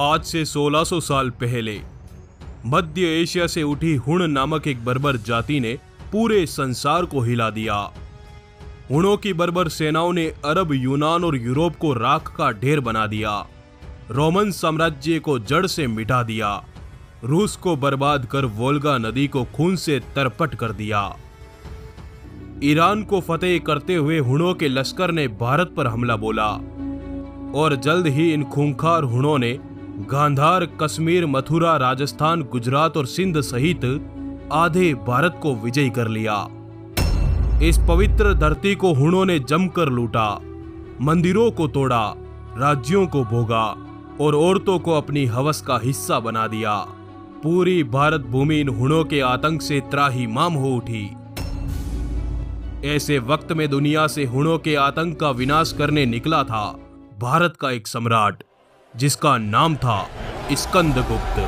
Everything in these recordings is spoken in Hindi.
आज से 1600 साल पहले, मध्य एशिया से उठी हुण नामक एक बर्बर जाति ने पूरे संसार को हिला दिया। हुणों की बर्बर सेनाओं ने अरब, यूनान और यूरोप को राख का ढेर बना दिया। रोमन साम्राज्य को जड़ से मिटा दिया। रूस को बर्बाद कर वोल्गा नदी को खून से तरपट कर दिया। ईरान को फतेह करते हुए हुणों के लश्कर ने भारत पर हमला बोला और जल्द ही इन खूंखार हुणों ने गांधार, कश्मीर, मथुरा, राजस्थान, गुजरात और सिंध सहित आधे भारत को विजयी कर लिया। इस पवित्र धरती को हुणों ने जमकर लूटा, मंदिरों को तोड़ा, राज्यों को भोगा और औरतों को अपनी हवस का हिस्सा बना दिया। पूरी भारत भूमि इन हुणों के आतंक से त्राही माम हो उठी। ऐसे वक्त में दुनिया से हुणों के आतंक का विनाश करने निकला था भारत का एक सम्राट। जिसका नाम था स्कंदगुप्त।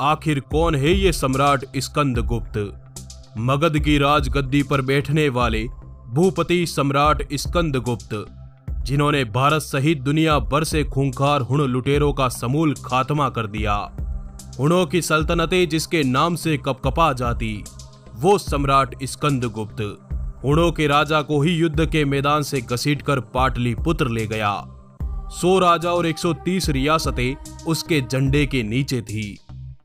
आखिर कौन है ये सम्राट स्कंदगुप्त? मगध की राजगद्दी पर बैठने वाले भूपति सम्राट स्कंदगुप्त, जिन्होंने भारत सहित दुनिया भर से खूंखार हुण लुटेरों का समूल खात्मा कर दिया। हुणों की सल्तनतें जिसके नाम से कपकपा जाती, वो सम्राट स्कंदगुप्त। हुणों के राजा को ही युद्ध के मैदान से घसीटकर पाटलिपुत्र ले गया। सो राजा और 130 रियासतें उसके झंडे के नीचे थी,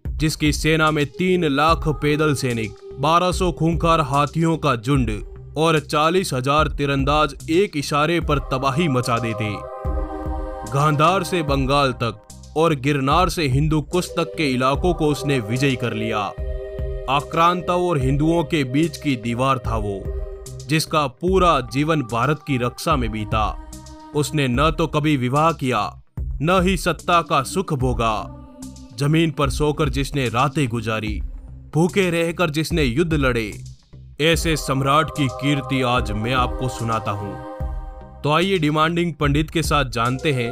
जिसकी सेना में तीन लाख पैदल सैनिक 1200 खूंखार हाथियों का झुंड और चालीस हज़ार तिरंदाज एक इशारे पर तबाही मचा देते। गांधार से बंगाल तक और गिरनार से हिंदू कुश तक के इलाकों को उसने विजयी कर लिया। आक्रांताओं और हिंदुओं के बीच की दीवार था वो। जिसका पूरा जीवन भारत की रक्षा में बीता। उसने न तो कभी विवाह किया, न ही सत्ता का सुख भोगा। ज़मीन पर सोकर जिसने रातें गुजारी, भूखे रहकर जिसने युद्ध लड़े। ऐसे सम्राट की कीर्ति आज मैं आपको सुनाता हूँ। तो आइए डिमांडिंग पंडित के साथ जानते हैं,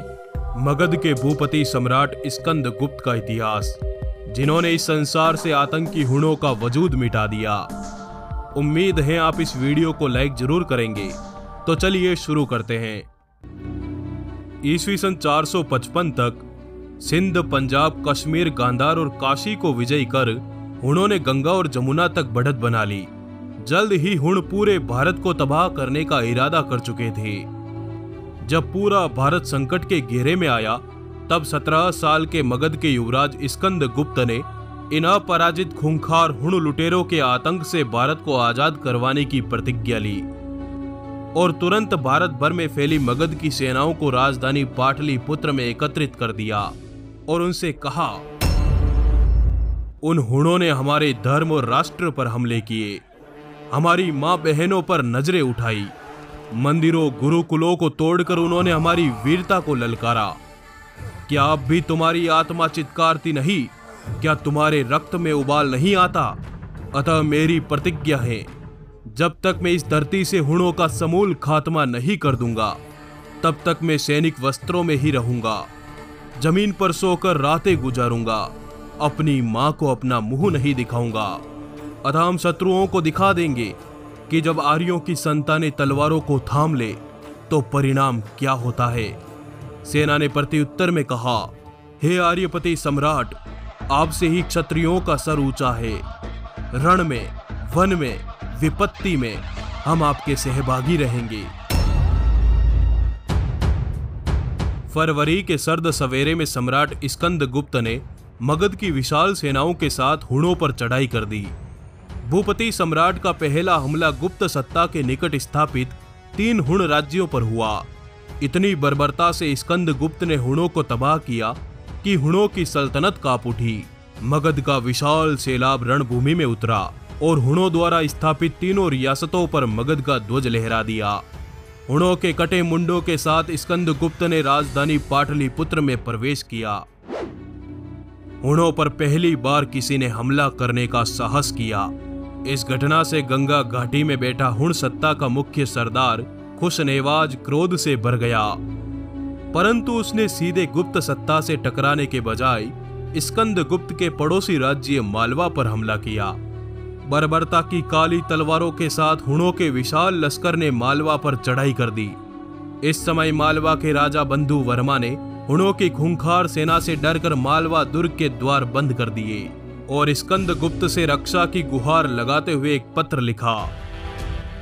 मगध के भूपति सम्राट स्कंद गुप्त का इतिहास, जिन्होंने इस संसार से आतंकी हुणों का वजूद मिटा दिया। उम्मीद है आप इस वीडियो को लाइक ज़रूर करेंगे। तो चलिए शुरू करते हैं। ईस्वी सन 455 तक, सिंध, पंजाब, कश्मीर, गांधार और काशी को विजयी कर हुणों ने गंगा और जमुना तक बढ़त बना ली। जल्द ही हुण पूरे भारत को तबाह करने का इरादा कर चुके थे। जब पूरा भारत संकट के घेरे में आया, तब सत्रह साल के मगध के युवराज स्कंद गुप्त ने इन अपराजित खूंखार हुण लुटेरों के आतंक से भारत को आज़ाद करवाने की प्रतिज्ञा ली और तुरंत भारत भर में फैली मगध की सेनाओं को राजधानी पाटलिपुत्र में एकत्रित कर दिया और उनसे कहा, उन हुणों ने हमारे धर्म और राष्ट्र पर हमले किए। हमारी माँ बहनों पर नज़रें उठाई। मंदिरों, गुरुकुलों को तोड़कर उन्होंने हमारी वीरता को ललकारा। क्या अब भी तुम्हारी आत्मा चित्कारती नहीं? क्या तुम्हारे रक्त में उबाल नहीं आता? अतः मेरी प्रतिज्ञा है, जब तक मैं इस धरती से हुणों का समूल खात्मा नहीं कर दूँगा, तब तक मैं सैनिक वस्त्रों में ही रहूँगा, ज़मीन पर सोकर रातें गुजारूँगा, अपनी माँ को अपना मुँह नहीं दिखाऊँगा। अतः हम शत्रुओं को दिखा देंगे कि जब आर्यों की संतानें तलवारों को थाम ले तो परिणाम क्या होता है? सेना ने प्रत्युत्तर में कहा, हे आर्यपति सम्राट आपसे ही क्षत्रियों का सर ऊँचा है। रण में, वन में, विपत्ति में हम आपके सहभागी रहेंगे। फरवरी के सर्द सवेरे में सम्राट स्कंद गुप्त ने मगध की विशाल सेनाओं के साथ हुणों पर चढ़ाई कर दी। भूपति सम्राट का पहला हमला गुप्त सत्ता के निकट स्थापित तीन हुण राज्यों पर हुआ। इतनी बर्बरता से स्कंद गुप्त ने हुणों को तबाह किया कि हुणों की सल्तनत काप उठी। मगध का विशाल सैलाब रणभूमि में उतरा और हुणों द्वारा स्थापित तीनों रियासतों पर मगध का ध्वज लहरा दिया। हुणों के कटे मुंडों के साथ स्कंद गुप्त ने राजधानी पाटलिपुत्र में प्रवेश किया। हुणों पर पहली बार किसी ने हमला करने का साहस किया। इस घटना से गंगा घाटी में बैठा हुण सत्ता का मुख्य सरदार खुशनेवाज क्रोध से भर गया। परंतु उसने सीधे गुप्त सत्ता से टकराने के बजाय स्कंद गुप्त के पड़ोसी राज्य मालवा पर हमला किया। बर्बरता की काली तलवारों के साथ हुणों के विशाल लश्कर ने मालवा पर चढ़ाई कर दी। इस समय मालवा के राजा बंधु वर्मा ने हुणों की खूंखार सेना से डरकर मालवा दुर्ग के द्वार बंद कर दिए और स्कंद गुप्त से रक्षा की गुहार लगाते हुए एक पत्र लिखा।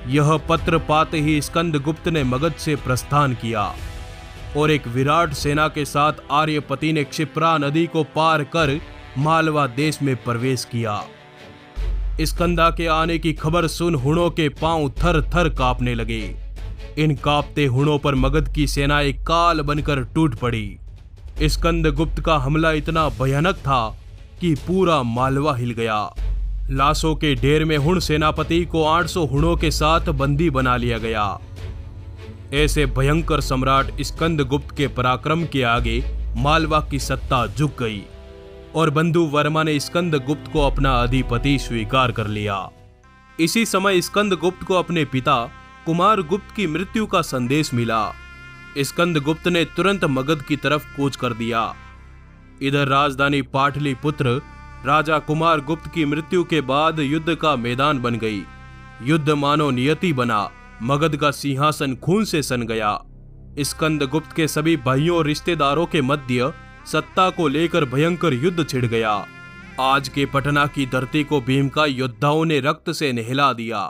यह पत्र पाते ही स्कंद गुप्त ने मगध से प्रस्थान किया। और एक विराट सेना के साथ आर्यपति ने क्षिप्रा नदी को पार कर मालवा देश में प्रवेश किया। स्कंदा के आने की खबर सुन हुणों के पाँव थर थर कांपने लगे। इन कांपते हुणों पर मगध की सेना एक काल बनकर टूट पड़ी। स्कंद गुप्त का हमला इतना भयानक था कि पूरा मालवा हिल गया। लाशों के ढेर में हुण सेनापति को 800 हुणों के साथ बंदी बना लिया गया। ऐसे भयंकर सम्राट स्कंद गुप्त के पराक्रम के आगे मालवा की सत्ता झुक गई और बंधु वर्मा ने स्कंद गुप्त को अपना अधिपति स्वीकार कर लिया। इसी समय स्कंद गुप्त को अपने पिता कुमार गुप्त की मृत्यु का संदेश मिला। स्कंद गुप्त ने तुरंत मगध की तरफ़ कूच कर दिया। इधर राजधानी पाटलिपुत्र राजा कुमार गुप्त की मृत्यु के बाद युद्ध का मैदान बन गई। युद्ध मानो नियति बना। मगध का सिंहासन खून से सन गया। स्कंद गुप्त के सभी भाइयों और रिश्तेदारों के मध्य सत्ता को लेकर भयंकर युद्ध छिड़ गया। आज के पटना की धरती को भीम का योद्धाओं ने रक्त से नहला दिया।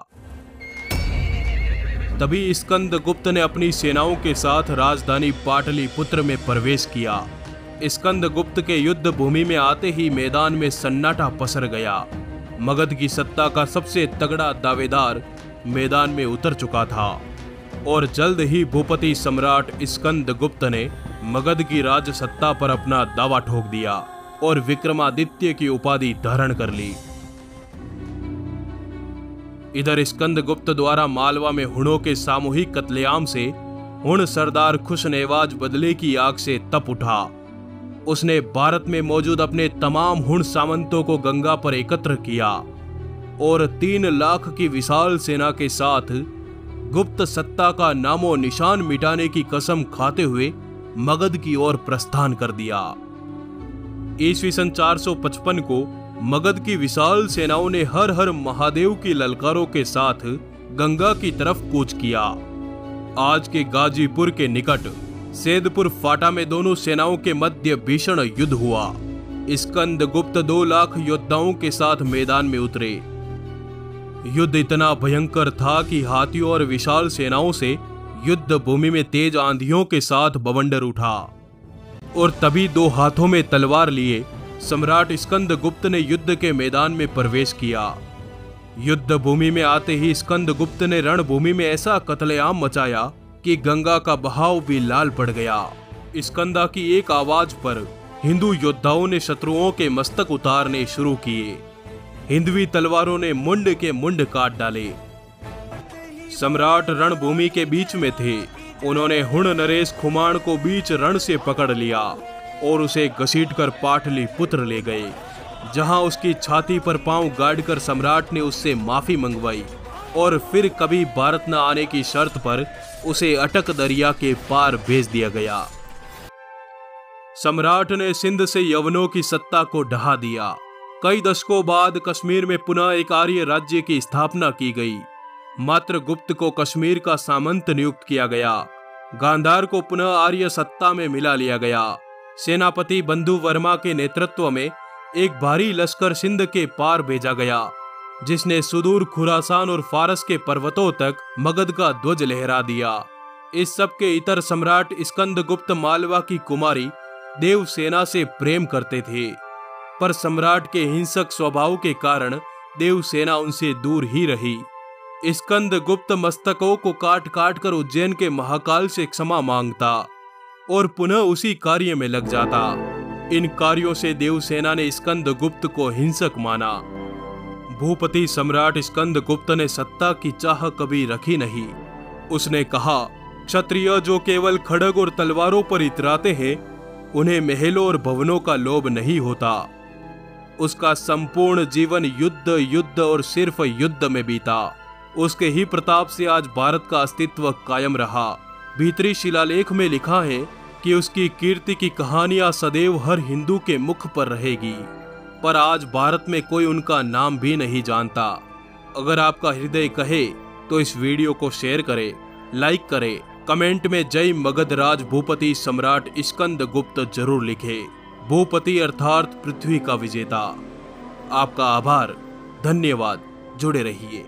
तभी स्कंद गुप्त ने अपनी सेनाओं के साथ राजधानी पाटलिपुत्र में प्रवेश किया। स्कंद गुप्त के युद्ध भूमि में आते ही मैदान में सन्नाटा पसर गया। मगध की सत्ता का सबसे तगड़ा दावेदार मैदान में उतर चुका था और जल्द ही भूपति सम्राट स्कंद गुप्त ने मगध की राज सत्ता पर अपना दावा ठोक दिया और विक्रमादित्य की उपाधि धारण कर ली। इधर स्कंद गुप्त द्वारा मालवा में हुणों के सामूहिक कत्लेआम से हुण सरदार खुश नेवाज बदले की आग से तप उठा। उसने भारत में मौजूद अपने तमाम हुण सामंतों को गंगा पर एकत्र किया। और तीन लाख की विशाल सेना के साथ गुप्त सत्ता का नामो निशान मिटाने की कसम खाते हुए मगध की ओर प्रस्थान कर दिया। ईस्वी सन 455 को मगध की विशाल सेनाओं ने हर हर महादेव की ललकारों के साथ गंगा की तरफ़ कूच किया। आज के गाजीपुर के निकट सेदपुर फाटा में दोनों सेनाओं के मध्य भीषण युद्ध हुआ। स्कंद गुप्त दो लाख योद्धाओं के साथ मैदान में उतरे। युद्ध इतना भयंकर था कि हाथियों और विशाल सेनाओं से युद्ध भूमि में तेज आंधियों के साथ बवंडर उठा और तभी दो हाथों में तलवार लिए सम्राट स्कंद गुप्त ने युद्ध के मैदान में प्रवेश किया। युद्ध भूमि में आते ही स्कंद गुप्त ने रणभूमि में ऐसा कतलेआम मचाया कि गंगा का बहाव भी लाल पड़ गया। स्कंदा की एक आवाज़ पर हिंदू योद्धाओं ने शत्रुओं के मस्तक उतारने शुरू किए। हिंदवी तलवारों ने मुंड के मुंड काट डाले। सम्राट रणभूमि के बीच में थे। उन्होंने हुण नरेश खुमाण को बीच रण से पकड़ लिया और उसे घसीट कर पाटली पुत्र ले गए, जहाँ उसकी छाती पर पाँव गाड़कर सम्राट ने उससे माफ़ी मंगवाई और फिर कभी भारत न आने की शर्त पर उसे अटक दरिया के पार भेज दिया गया। सम्राट ने सिंध से यवनों की सत्ता को ढहा दिया। कई दशकों बाद कश्मीर में पुनः एक आर्य राज्य की स्थापना की गई। मात्र गुप्त को कश्मीर का सामंत नियुक्त किया गया। गांधार को पुनः आर्य सत्ता में मिला लिया गया। सेनापति बंधु वर्मा के नेतृत्व में एक भारी लश्कर सिंध के पार भेजा गया, जिसने सुदूर खुरासान और फारस के पर्वतों तक मगध का ध्वज लहरा दिया। इस सब के इतर सम्राट स्कंद गुप्त मालवा की कुमारी देवसेना से प्रेम करते थे। पर सम्राट के हिंसक स्वभाव के कारण देवसेना उनसे दूर ही रही। स्कंद गुप्त मस्तकों को काट काट कर उज्जैन के महाकाल से क्षमा माँगता और पुनः उसी कार्य में लग जाता। इन कार्यों से देवसेना ने स्कंद गुप्त को हिंसक माना। भूपति सम्राट स्कंद गुप्त ने सत्ता की चाह कभी रखी नहीं। उसने कहा, क्षत्रिय जो केवल खड़ग और तलवारों पर इतराते हैं, उन्हें महलों और भवनों का लोभ नहीं होता। उसका संपूर्ण जीवन युद्ध युद्ध और सिर्फ़ युद्ध में बीता। उसके ही प्रताप से आज भारत का अस्तित्व कायम रहा। भीतरी शिलालेख में लिखा है कि उसकी कीर्ति की कहानियाँ सदैव हर हिंदू के मुख पर रहेगी। पर आज भारत में कोई उनका नाम भी नहीं जानता। अगर आपका हृदय कहे तो इस वीडियो को शेयर करें, लाइक करें, कमेंट में जय मगध राज भूपति सम्राट स्कंद गुप्त ज़रूर लिखे। भूपति अर्थात पृथ्वी का विजेता। आपका आभार धन्यवाद जुड़े रहिए।